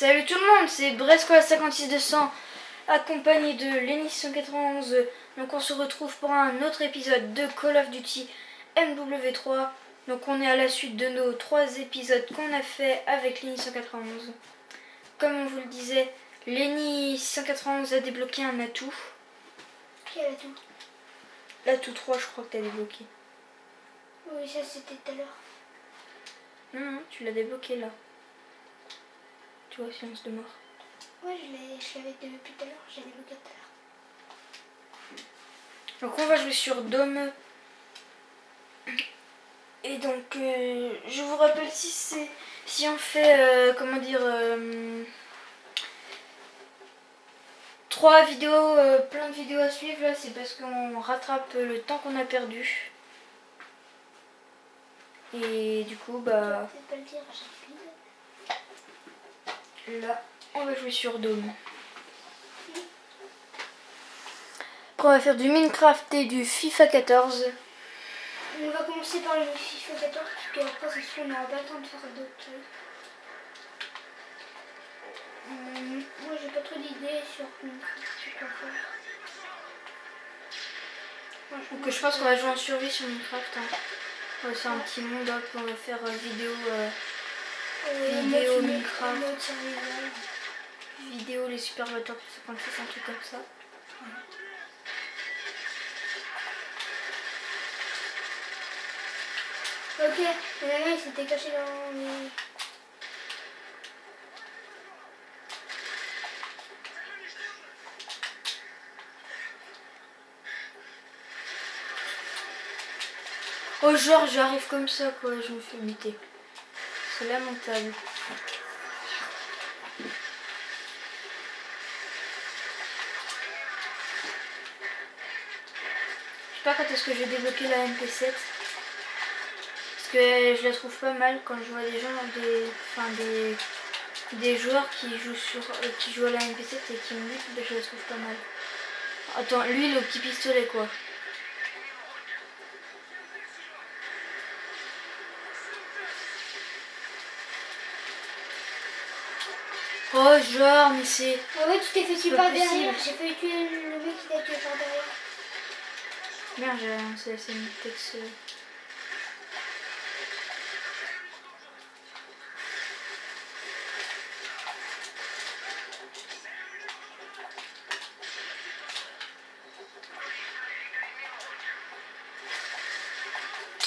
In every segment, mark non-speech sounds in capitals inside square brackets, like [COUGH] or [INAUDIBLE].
Salut tout le monde, c'est Bresco 56200 accompagné de Lenny 191. Donc on se retrouve pour un autre épisode de Call of Duty MW3. Donc on est à la suite de nos trois épisodes qu'on a fait avec Lenny 191. Comme on vous le disait, Lenny 191 a débloqué un atout. Quel atout? L'atout 3 je crois que tu as débloqué. Oui, ça c'était tout à l'heure. Non, non, tu l'as débloqué là. Vois, silence de mort. Ouais, je l'avais depuis tout à l'heure, j'ai débloqué tout à l'heure. Donc on va jouer sur Dome. Et donc euh, je vous rappelle si c'est si on fait euh, comment dire euh, trois vidéos, euh, plein de vidéos à suivre là, c'est parce qu'on rattrape le temps qu'on a perdu. Et du coup bah peut-être pas le dire à chaque prise. Là on va jouer sur Dome. Donc, on va faire du Minecraft et du FIFA 14. On va commencer par le FIFA 14 parce qu'après c'est sûr on n'aura pas le temps de faire d'autres trucs. Hum, moi j'ai pas trop d'idées sur quoi faire. Franchement, Donc je pense qu'on va jouer en survie sur Minecraft. hein. On va faire un petit monde, on va faire euh, vidéo, euh, euh, vidéo Minecraft. vidéo les super batteurs 56, un truc comme ça. Ok, le nana il s'était caché dans les... Oh genre j'arrive comme ça quoi, je me fais buter. C'est lamentable. Je sais pas quand est-ce que je vais débloquer la MP7. Parce que je la trouve pas mal quand je vois des gens, des, enfin des, des joueurs qui jouent sur, euh, qui jouent à la MP7 et qui me butent, ben, je la trouve pas mal. Attends, lui le petit pistolet quoi. Oh genre mais c'est... Ah ouais, tu t'es fait tuer pas par possible. derrière. J'ai failli tuer le mec qui t'a tué par derrière. Merde, j'ai c'est une texte.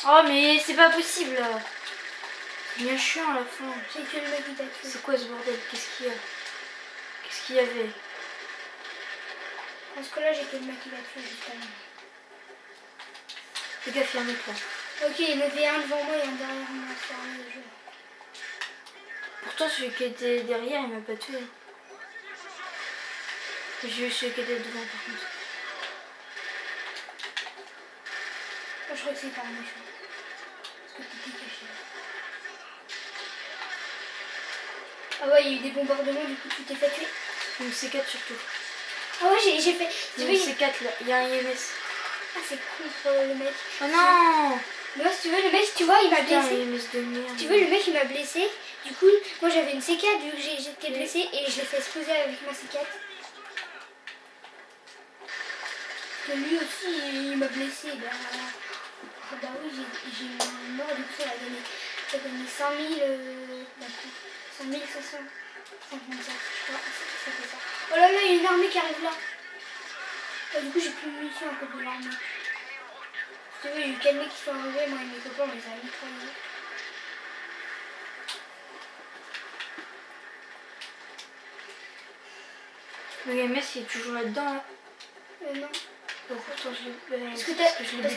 Oh mais c'est pas possible C'est bien chiant à la fin. J'ai tué le. C'est quoi ce bordel? Qu'est-ce qu'il y a? Qu'est-ce qu'il y avait? Parce que là, j'ai tué le mec qui t'a tué justement. Fais gaffe, il y a un mec là. Ok, il y en avait un devant moi et un derrière moi le jeu. Pourtant celui qui était derrière il m'a pas tué. J'ai eu celui qui était devant par contre. Moi, je crois que c'est par méchant. Parce que Ah ouais, il y a eu des bombardements, du coup, tu t'es fait tuer. Une C4 surtout. Ah ouais, j'ai fait. Il y veux, a une il- C4 là, il y a un IMS. Ah, c'est contre le mec. Oh non Moi, si tu veux, le mec, tu vois, il m'a blessé. IMS de merde. Tu vois, le mec, il m'a blessé. Du coup, moi, j'avais une C4 vu que j'ai- j'étais blessée et je l'ai fait exploser avec ma C4. Que lui aussi, il m'a blessé. Bah, ah bah oui, j'ai- mort, du coup, ça a gagné, a gagné 100 000. Euh, d'un coup. 100 500. 55, je crois. Ça. Oh là là, il y a une armée qui arrive là. Ah, du coup, j'ai plus de munitions à cause de l'armée. Tu vois, il y a eu quatre mecs qui sont arrivés, moi et mes copains, on les a mitraillés. Le IMS il est toujours là-dedans. Là. Euh, non. Pourtant je l'ai. euh, Parce que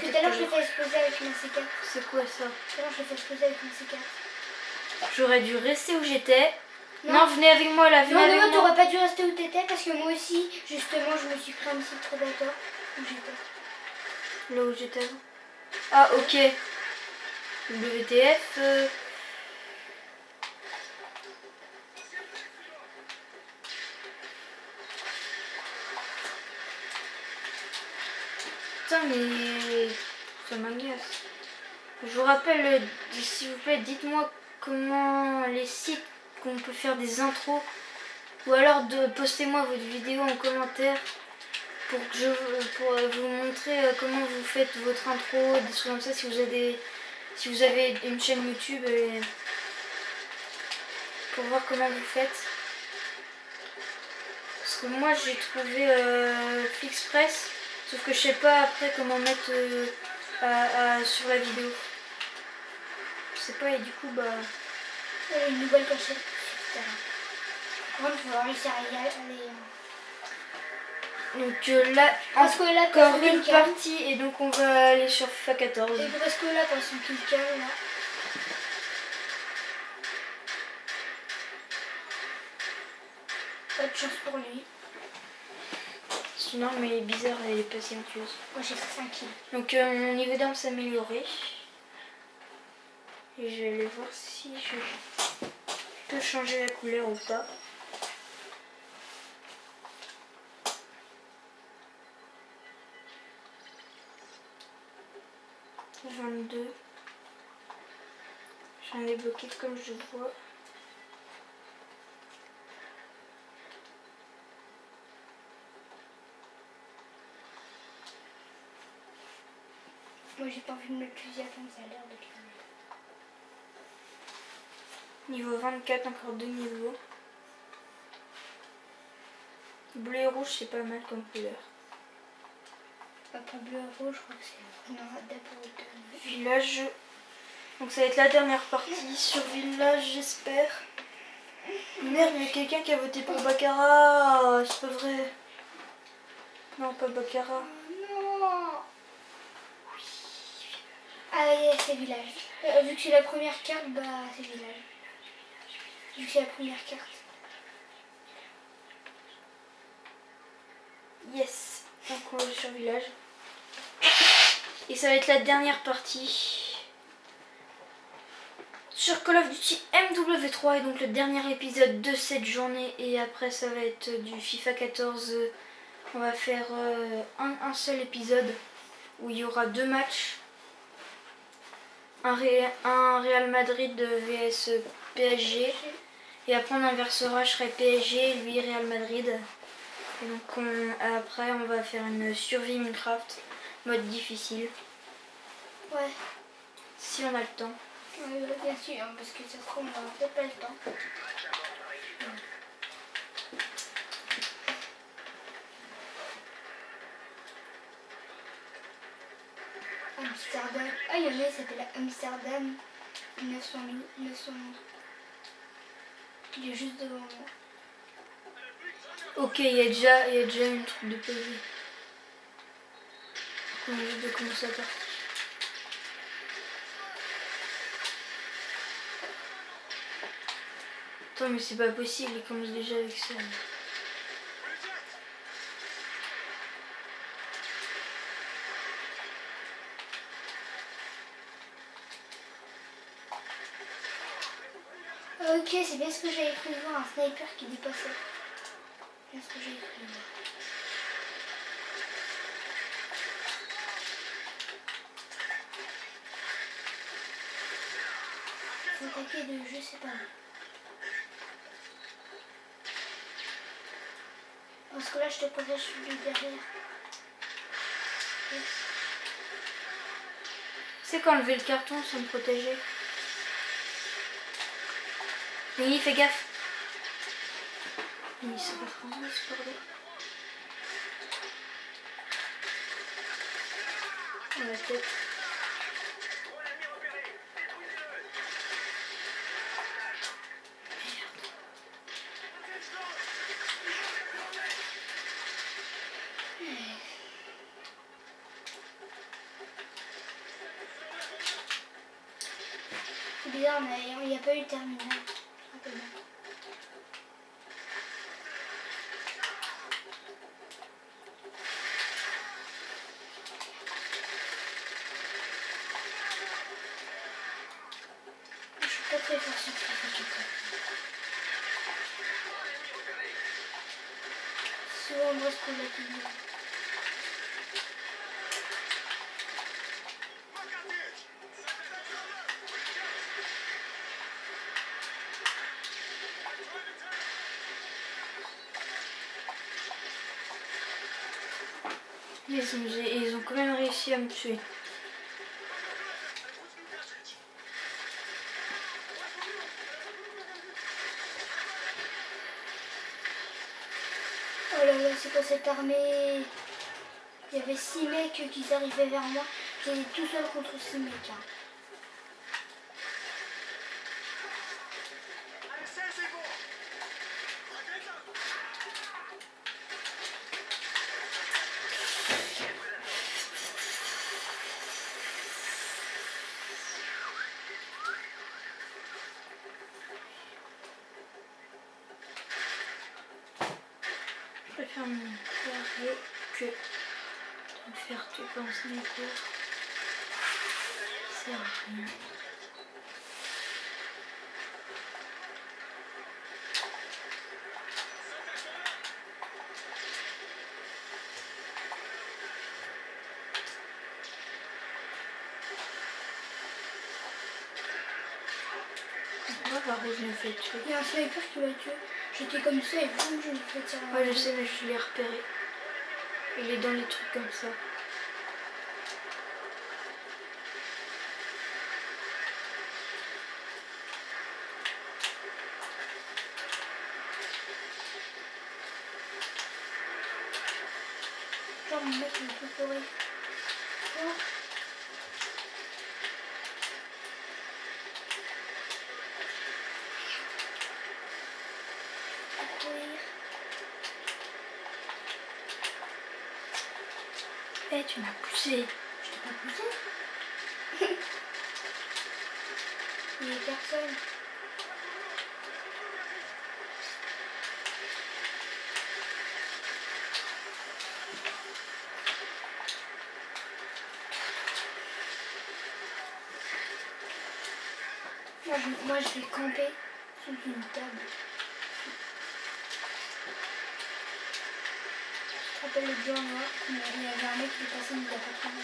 tout à l'heure, je l'ai fait exploser avec ma C4. C'est quoi ça? Tout à l'heure, je l'ai fait exploser avec ma C4. J'aurais dû rester où j'étais. Non. Non. venez avec moi là, venez Non, avec non, moi. t'aurais pas dû rester où t'étais parce que moi aussi, justement, je me suis pris un petit prédateur où j'étais. Là où j'étais avant. Ah ok. WTF. euh, Putain mais ça m'agace. Je vous rappelle, s'il vous plaît, dites-moi comment les sites qu'on peut faire des intros Ou alors de postez-moi votre vidéo en commentaire pour que je pour vous montrer euh, comment vous faites votre intro, des trucs comme ça si vous avez si vous avez une chaîne YouTube et pour voir comment vous faites. Parce que moi j'ai trouvé euh, Flixpress, sauf que je sais pas après comment mettre euh, à- à- sur la vidéo. Je sais pas et du coup bah Euh, Une nouvelle cachette. Super. Par contre, il faut réussir à y aller. donc euh, là Parce que là, encore une partie et donc on va aller sur FIFA 14. Et parce que là, t'as son kill là. Pas de chance pour lui. Sinon mais bizarre elle est pas silencieuse. Moi, j'ai fait 5 kills. Donc euh, mon niveau d'arme s'est amélioré. Et je vais aller voir si je peux changer la couleur ou pas. Vingt-deux. J'en ai bloqué comme je vois. J'ai pas envie de mettre plusieurs comme ça a l'air de calmer. Niveau 24, encore deux niveaux. Bleu et rouge, c'est pas mal comme couleur. Pas bleu et rouge, je crois que c'est. Non, d'abord. Village. Donc ça va être la dernière partie sur Village, j'espère. Merde, il y a quelqu'un qui a voté pour Baccarat. C'est pas vrai. Non, pas Baccarat. Non Ah oui, c'est village. Euh, vu que c'est la première carte, bah c'est village. Vu que c'est la première carte. Yes. Donc on va sur Village. Et ça va être la dernière partie. Sur Call of Duty MW3 et donc le dernier épisode de cette journée et après ça va être du FIFA 14 on va faire euh, un, un seul épisode où il y aura deux matchs un, Ré- un Real Madrid vs PSG et après on inversera je serai PSG lui Real Madrid. Et donc on- après on va faire une survie Minecraft mode difficile. Ouais, si on a le temps. Ouais, bien sûr, parce que ça se trouve, on aura peut-être pas le temps. Amsterdam. Ah, il y en a, il s'appelle Amsterdam 900 911. Il est juste devant moi. Ok, il y a déjà, y a déjà une truc de PV. On vient juste commencer à partir. Attends, mais c'est pas possible, il commence déjà avec ça. Ok, c'est bien ce que j'avais cru voir, un sniper qui dépassait. Bien ce que j'avais cru voir. Faut attaquer de je sais pas. Parce que là, je te protège celui derrière. C'est qu'enlever le carton, ça me protégeait. Oui, fais gaffe. Il se refrange, ce bordel. Merde. C'est bizarre, mais il n'y a pas eu de terminal. Très 14. Souvent, on reste pour la Ils ont, quand même réussi à me tuer. Oh là là, c'est quoi cette armée? Il y avait six mecs qui arrivaient vers moi. J'étais tout seul contre six mecs. hein. Préfère me barrer que de faire tuer par un sniper. Ça sert à rien. Pourquoi par où je me fais tuer? Il y a un sniper qui m'a tué. J'étais comme ça et boum, je me fais tirer. Ouais, je sais, mais je l'ai repéré. Il est dans les trucs comme ça. Genre, mon mec, il me fait courir. Oh. Faut courir. Tu m'as poussé. Je t'ai pas poussé [LAUGHS] Il y a personne. Moi je, moi, je vais camper sous une table. Rappelle le blanc noir, il y avait un mec qui est passé, il a pas trouvé.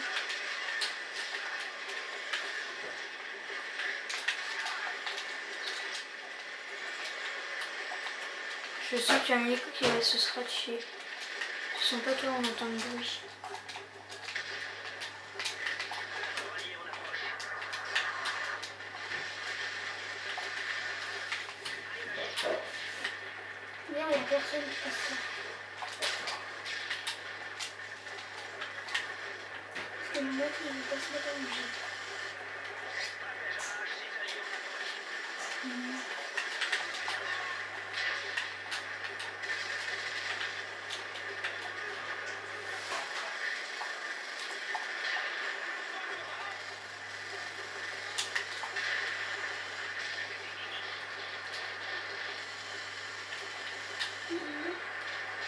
Je sens qu'il y a un écho qui va se scratcher. Je sens pas toi, on entend le bruit. Merde, il n'y a personne qui passe là. Parce que mon mec, il passe là comme j'ai. Hmm.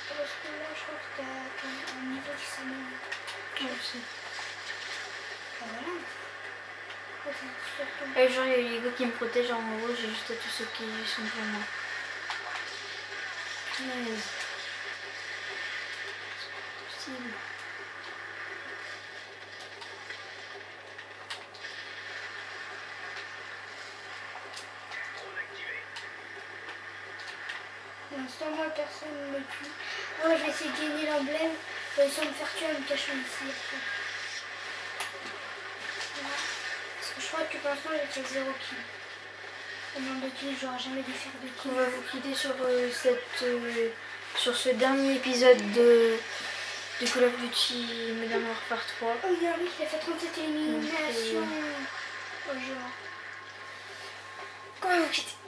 Parce que là, je crois que Et genre, il y a les gars qui me protègent en haut, j'ai juste tous ceux qui sont pour moi. Punaise. C'est possible. L'instant, moi, personne ne me tue. Moi, je vais essayer de gagner l'emblème. sans me faire tuer en me cachant ici. que On va vous quitter sur, euh, cette, euh, sur ce dernier épisode de, de Call of Duty Modern Warfare 3. Oh oui, il a fait 37 euh, éliminations. Bonjour. Comment vous quitter